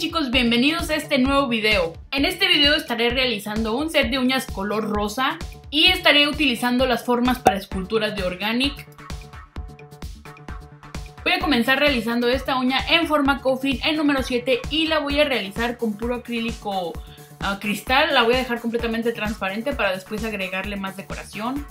chicos, bienvenidos a este nuevo video. En este video estaré realizando un set de uñas color rosa y estaré utilizando las formas para esculturas de Organic. Voy a comenzar realizando esta uña en forma coffin en número 7 y la voy a realizar con puro acrílico uh, cristal. La voy a dejar completamente transparente para después agregarle más decoración.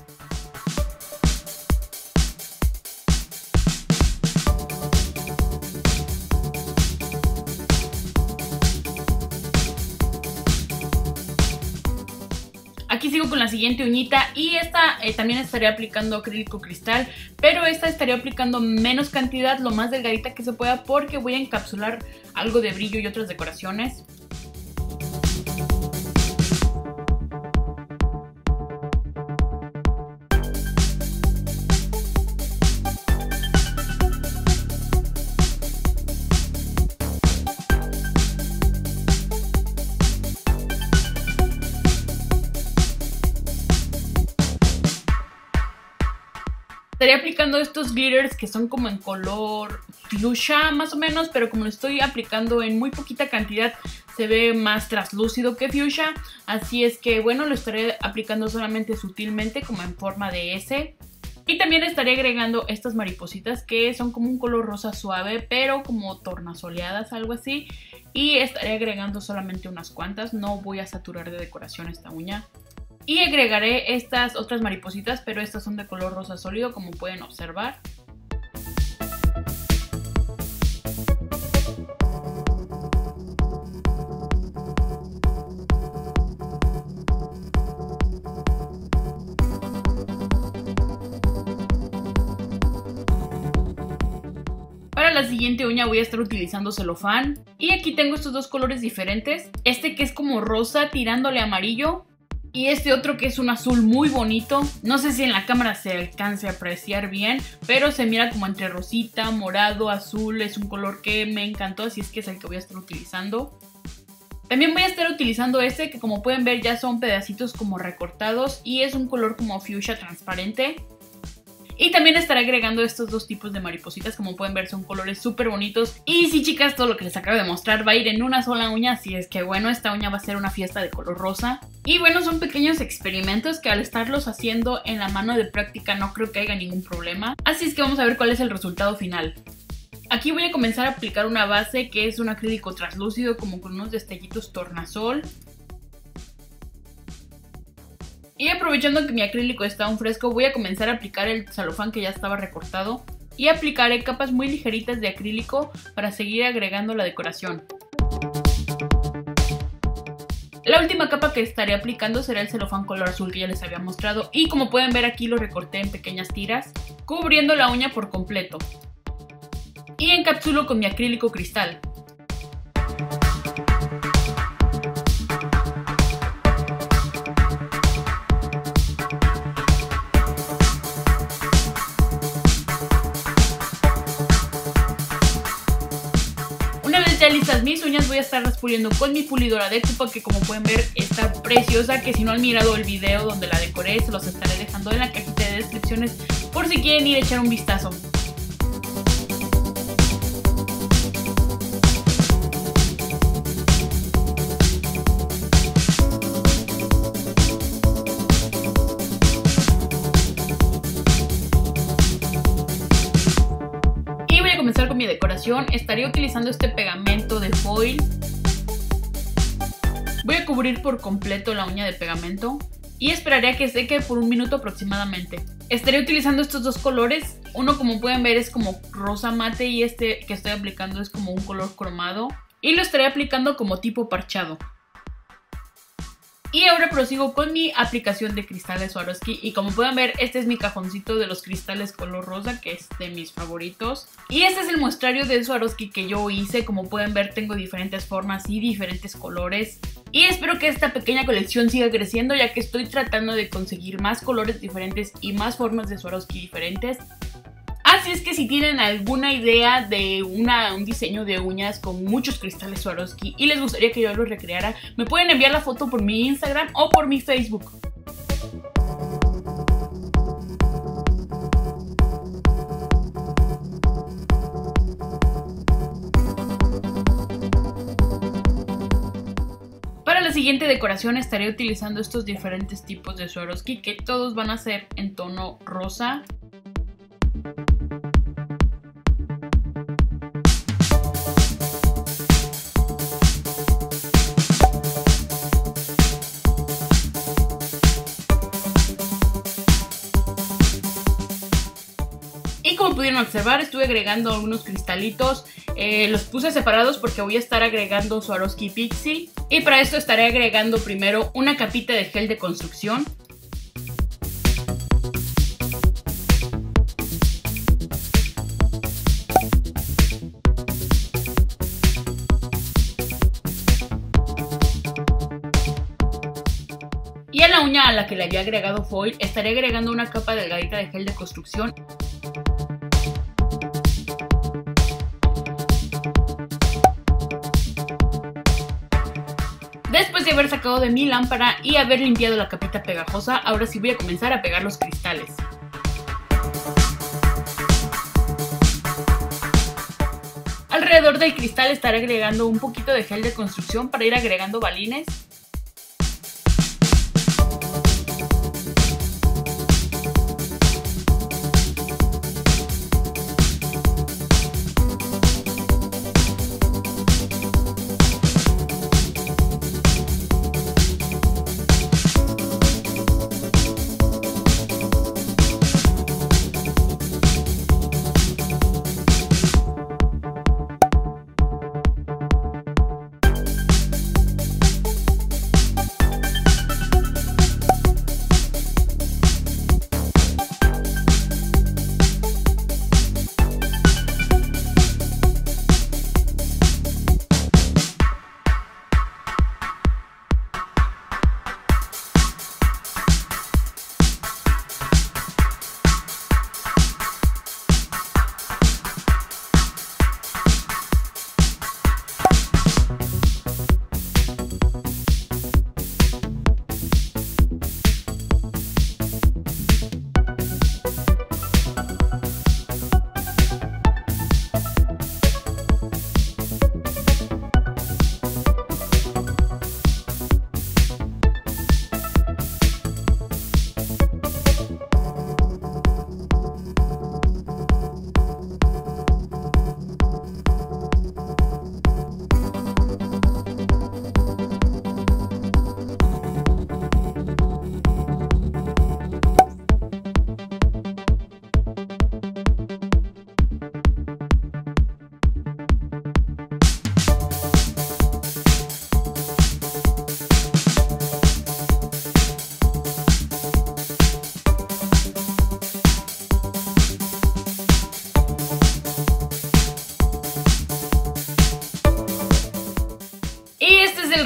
Sigo con la siguiente uñita y esta eh, también estaría aplicando acrílico cristal, pero esta estaría aplicando menos cantidad, lo más delgadita que se pueda porque voy a encapsular algo de brillo y otras decoraciones. Estaría aplicando estos glitters que son como en color fuchsia más o menos, pero como lo estoy aplicando en muy poquita cantidad se ve más traslúcido que fuchsia. Así es que bueno, lo estaré aplicando solamente sutilmente como en forma de S. Y también estaré agregando estas maripositas que son como un color rosa suave, pero como tornasoleadas, algo así. Y estaré agregando solamente unas cuantas, no voy a saturar de decoración esta uña. Y agregaré estas otras maripositas, pero estas son de color rosa sólido, como pueden observar. Para la siguiente uña voy a estar utilizando celofán. Y aquí tengo estos dos colores diferentes. Este que es como rosa tirándole amarillo y este otro que es un azul muy bonito. No sé si en la cámara se alcance a apreciar bien, pero se mira como entre rosita, morado, azul. Es un color que me encantó, así es que es el que voy a estar utilizando. También voy a estar utilizando este que como pueden ver ya son pedacitos como recortados y es un color como fuchsia transparente. Y también estaré agregando estos dos tipos de maripositas, como pueden ver son colores súper bonitos. Y sí chicas, todo lo que les acabo de mostrar va a ir en una sola uña, así es que bueno, esta uña va a ser una fiesta de color rosa. Y bueno, son pequeños experimentos que al estarlos haciendo en la mano de práctica no creo que haya ningún problema. Así es que vamos a ver cuál es el resultado final. Aquí voy a comenzar a aplicar una base que es un acrílico translúcido como con unos destellitos tornasol. Y aprovechando que mi acrílico está aún fresco, voy a comenzar a aplicar el celofán que ya estaba recortado. Y aplicaré capas muy ligeritas de acrílico para seguir agregando la decoración. La última capa que estaré aplicando será el celofán color azul que ya les había mostrado y como pueden ver aquí lo recorté en pequeñas tiras, cubriendo la uña por completo. Y encapsulo con mi acrílico cristal. Uñas voy a estar puliendo con mi pulidora de cupa que como pueden ver está preciosa que si no han mirado el video donde la decoré se los estaré dejando en la cajita de descripciones por si quieren ir a echar un vistazo. Decoración, estaría utilizando este pegamento de foil. Voy a cubrir por completo la uña de pegamento y esperaré a que seque por un minuto aproximadamente. Estaré utilizando estos dos colores. Uno como pueden ver es como rosa mate y este que estoy aplicando es como un color cromado. Y lo estaré aplicando como tipo parchado. Y ahora prosigo con mi aplicación de cristales Swarovski y como pueden ver este es mi cajoncito de los cristales color rosa que es de mis favoritos. Y este es el muestrario de Swarovski que yo hice, como pueden ver tengo diferentes formas y diferentes colores. Y espero que esta pequeña colección siga creciendo ya que estoy tratando de conseguir más colores diferentes y más formas de Swarovski diferentes. Es que si tienen alguna idea de una, un diseño de uñas con muchos cristales Swarovski y les gustaría que yo los recreara, me pueden enviar la foto por mi Instagram o por mi Facebook. siguiente decoración estaré utilizando estos diferentes tipos de Swarovski que todos van a ser en tono rosa. Observar, estuve agregando algunos cristalitos. Eh, los puse separados porque voy a estar agregando Swarovski Pixie. Y para esto estaré agregando primero una capita de gel de construcción. Y a la uña a la que le había agregado foil, estaré agregando una capa delgadita de gel de construcción. Haber sacado de mi lámpara y haber limpiado la capita pegajosa, ahora sí voy a comenzar a pegar los cristales. Alrededor del cristal estaré agregando un poquito de gel de construcción para ir agregando balines.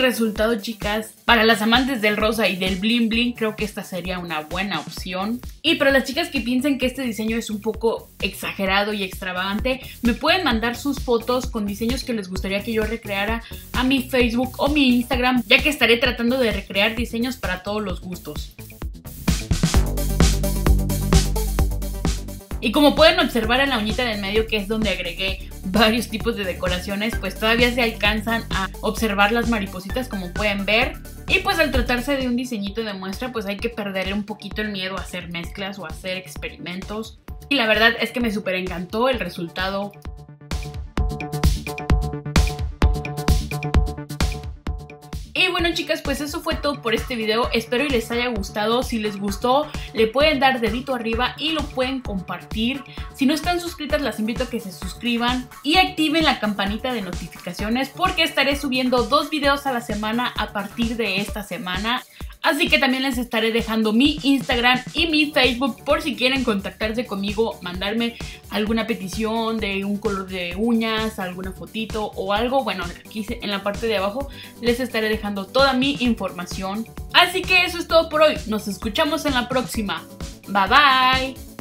Resultado, chicas. Para las amantes del rosa y del bling bling, creo que esta sería una buena opción. Y para las chicas que piensen que este diseño es un poco exagerado y extravagante, me pueden mandar sus fotos con diseños que les gustaría que yo recreara a mi Facebook o mi Instagram, ya que estaré tratando de recrear diseños para todos los gustos. Y como pueden observar en la uñita del medio, que es donde agregué varios tipos de decoraciones, pues todavía se alcanzan a observar las maripositas como pueden ver. Y pues al tratarse de un diseñito de muestra, pues hay que perderle un poquito el miedo a hacer mezclas o hacer experimentos. Y la verdad es que me súper encantó el resultado bueno chicas, pues eso fue todo por este video. Espero y les haya gustado. Si les gustó, le pueden dar dedito arriba y lo pueden compartir. Si no están suscritas, las invito a que se suscriban y activen la campanita de notificaciones porque estaré subiendo dos videos a la semana a partir de esta semana. Así que también les estaré dejando mi Instagram y mi Facebook por si quieren contactarse conmigo, mandarme alguna petición de un color de uñas, alguna fotito o algo. Bueno, aquí en la parte de abajo les estaré dejando toda mi información. Así que eso es todo por hoy. Nos escuchamos en la próxima. Bye bye.